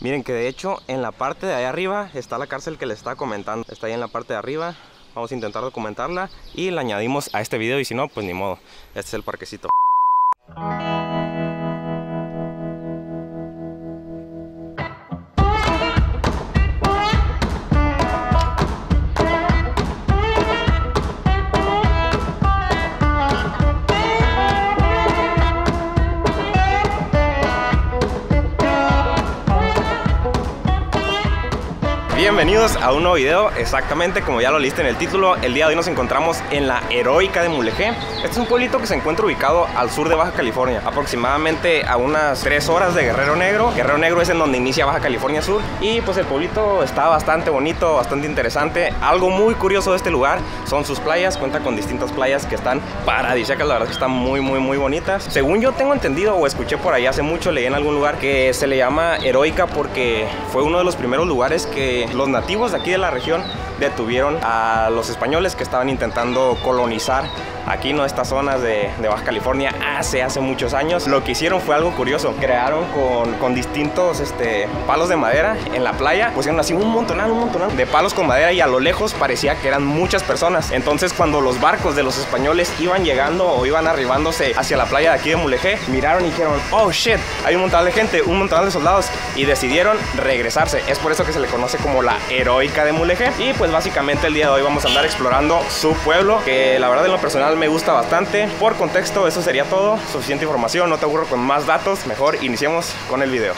Miren que de hecho en la parte de ahí arriba está la cárcel que les estaba comentando. Está ahí en la parte de arriba. Vamos a intentar documentarla y la añadimos a este video y si no, pues ni modo. Este es el parquecito. Bienvenidos a un nuevo video, exactamente como ya lo leíste en el título, el día de hoy nos encontramos en la heroica de Mulegé. Este es un pueblito que se encuentra ubicado al sur de Baja California, aproximadamente a unas 3 horas de Guerrero Negro. Guerrero Negro es en donde inicia Baja California Sur y pues el pueblito está bastante bonito, bastante interesante. Algo muy curioso de este lugar son sus playas, cuenta con distintas playas que están paradisíacas, la verdad es que están muy muy muy bonitas. Según yo tengo entendido o escuché por ahí hace mucho, leí en algún lugar que se le llama heroica porque fue uno de los primeros lugares que los nativos de aquí de la región detuvieron a los españoles que estaban intentando colonizar aquí, ¿no? Estas zonas de, de, Baja California hace, hace muchos años. Lo que hicieron fue algo curioso. Crearon con, con distintos este, palos de madera en la playa, pusieron así un montonal, un montonal de palos con madera y a lo lejos parecía que eran muchas personas. Entonces cuando los barcos de los españoles iban llegando o iban arribándose hacia la playa de aquí de Mulegé, miraron y dijeron, oh shit, hay un montón de gente, un montón de soldados y decidieron regresarse. Es por eso que se le conoce como la heroica de Mulegé. Y pues básicamente el día de hoy vamos a andar explorando su pueblo, que la verdad en lo personal me gusta bastante. Por contexto, eso sería todo. Suficiente información, no te aburro con más datos. Mejor iniciemos con el video.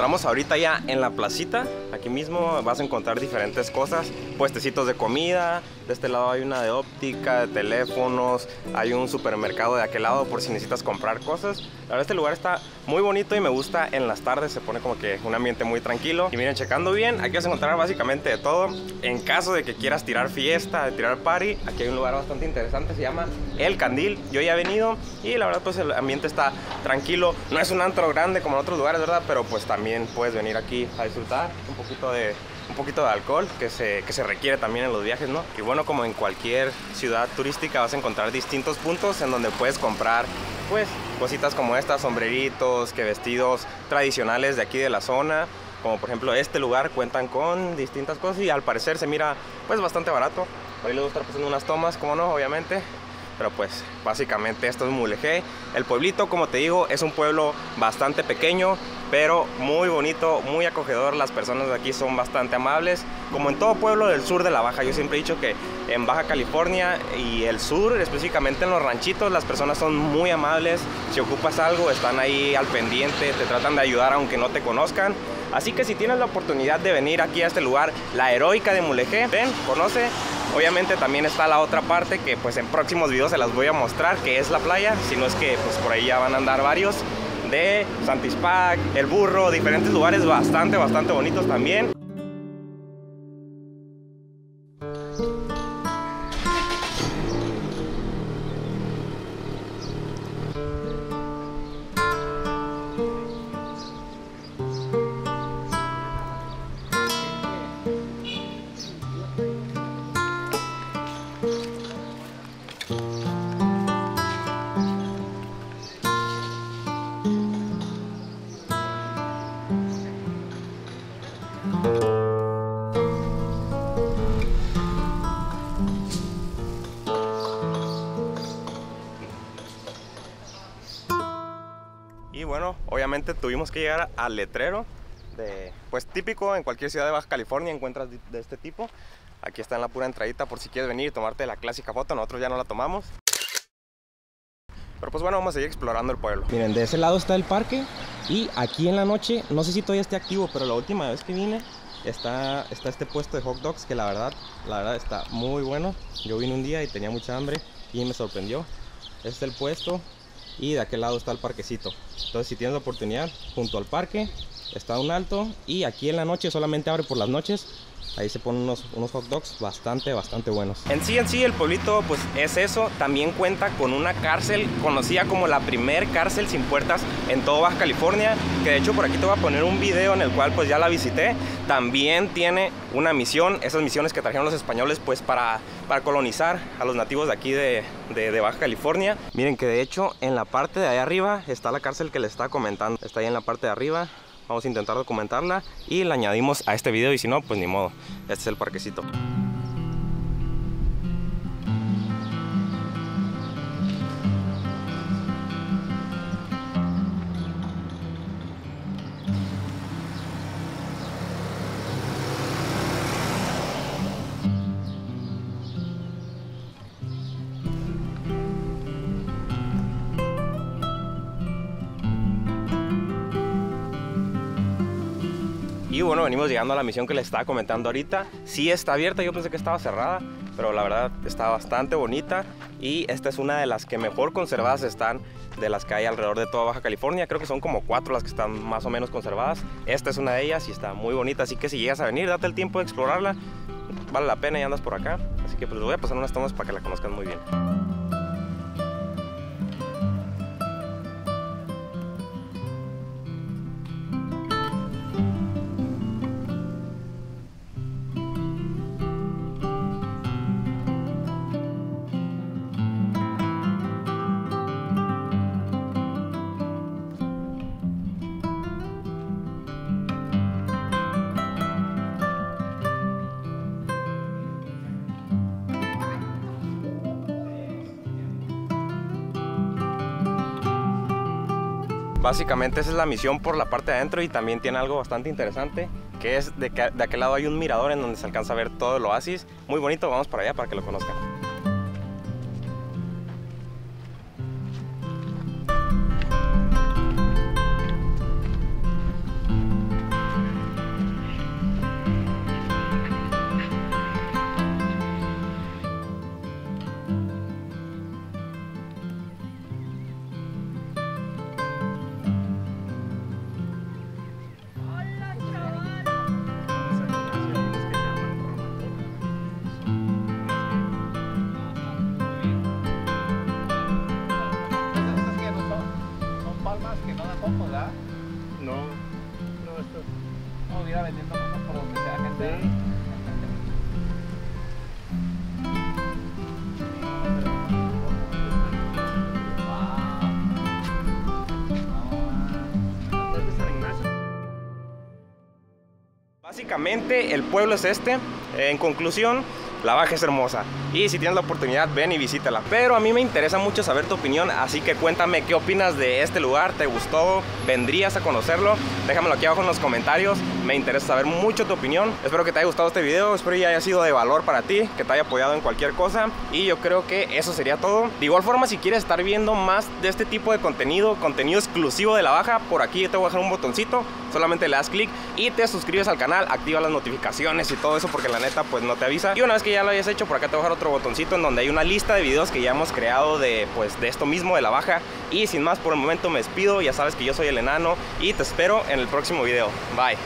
Encontramos ahorita ya en la placita. Aquí mismo vas a encontrar diferentes cosas, puestecitos de comida. De este lado hay una de óptica, de teléfonos. Hay un supermercado de aquel lado por si necesitas comprar cosas. La verdad este lugar está muy bonito y me gusta en las tardes. Se pone como que un ambiente muy tranquilo. Y miren, checando bien, aquí vas a encontrar básicamente de todo. En caso de que quieras tirar fiesta, de tirar party, aquí hay un lugar bastante interesante. Se llama El Candil. Yo ya he venido y la verdad pues el ambiente está tranquilo. No es un antro grande como en otros lugares, ¿verdad? Pero pues también puedes venir aquí a disfrutar un poquito de un poquito de alcohol que se, que se requiere también en los viajes, ¿no? Y bueno, como en cualquier ciudad turística vas a encontrar distintos puntos en donde puedes comprar pues cositas como estas, sombreritos, que vestidos tradicionales de aquí de la zona, como por ejemplo este lugar cuentan con distintas cosas y al parecer se mira pues bastante barato. Ahí les voy a estar pasando unas tomas, como no, obviamente. Pero pues básicamente esto es Mulegé. El pueblito, como te digo, es un pueblo bastante pequeño, pero muy bonito, muy acogedor. Las personas de aquí son bastante amables. Como en todo pueblo del sur de la Baja, yo siempre he dicho que en Baja California y el sur, específicamente en los ranchitos, las personas son muy amables. Si ocupas algo, están ahí al pendiente, te tratan de ayudar aunque no te conozcan. Así que si tienes la oportunidad de venir aquí a este lugar, la heroica de Mulegé, ven, conoce. Obviamente también está la otra parte que pues en próximos videos se las voy a mostrar, que es la playa, si no es que pues por ahí ya van a andar varios de Santispac, El Burro, diferentes lugares bastante, bastante bonitos también. Obviamente tuvimos que llegar al letrero de, pues típico en cualquier ciudad de Baja California encuentras de este tipo. Aquí está en la pura entradita por si quieres venir y tomarte la clásica foto, nosotros ya no la tomamos. Pero pues bueno, vamos a seguir explorando el pueblo. Miren, de ese lado está el parque y aquí en la noche, no sé si todavía esté activo, pero la última vez que vine está, está este puesto de hot dogs que la verdad, la verdad está muy bueno. Yo vine un día y tenía mucha hambre y me sorprendió. Este es el puesto y de aquel lado está el parquecito. Entonces si tienes la oportunidad, junto al parque está un alto y aquí en la noche solamente abre por las noches Ahí se ponen unos, unos hot dogs bastante, bastante buenos. En sí, en sí, el pueblito pues es eso. También cuenta con una cárcel conocida como la primer cárcel sin puertas en todo Baja California. Que de hecho por aquí te voy a poner un video en el cual pues ya la visité. También tiene una misión, esas misiones que trajeron los españoles pues para, para colonizar a los nativos de aquí de, de, Baja California. Miren que de hecho en la parte de ahí arriba está la cárcel que les estaba comentando. Está ahí en la parte de arriba. Vamos a intentar documentarla y la añadimos a este video y si no, pues ni modo. Este es el parquecito. Y bueno, venimos llegando a la misión que les estaba comentando ahorita. Sí está abierta, yo pensé que estaba cerrada, pero la verdad está bastante bonita. Y esta es una de las que mejor conservadas están de las que hay alrededor de toda Baja California. Creo que son como cuatro las que están más o menos conservadas. Esta es una de ellas y está muy bonita, así que si llegas a venir, date el tiempo de explorarla. Vale la pena y andas por acá. Así que pues les voy a pasar unas tomas para que la conozcan muy bien. Básicamente esa es la misión por la parte de adentro y también tiene algo bastante interesante que es de que de aquel lado hay un mirador en donde se alcanza a ver todo el oasis. Muy bonito, vamos para allá para que lo conozcan. No. No, esto. Vamos a ir a vendiendo cosas por donde sea gente. Básicamente el pueblo es este. En conclusión, la Baja es hermosa y si tienes la oportunidad ven y visítala. Pero a mí me interesa mucho saber tu opinión, así que cuéntame qué opinas de este lugar, ¿te gustó? ¿Vendrías a conocerlo? Déjamelo aquí abajo en los comentarios, me interesa saber mucho tu opinión. Espero que te haya gustado este video, espero que haya sido de valor para ti, que te haya apoyado en cualquier cosa y yo creo que eso sería todo. De igual forma, si quieres estar viendo más de este tipo de contenido, contenido exclusivo de la Baja, por aquí te voy a dejar un botoncito, solamente le das clic y te suscribes al canal, activa las notificaciones y todo eso porque la neta pues no te avisa. Y una vez que ya lo hayas hecho, por acá te voy a dejar otro botoncito en donde hay una lista de videos que ya hemos creado de, pues, de esto mismo, de la baja. Y sin más, por el momento me despido. Ya sabes que yo soy el enano y te espero en el próximo video. Bye.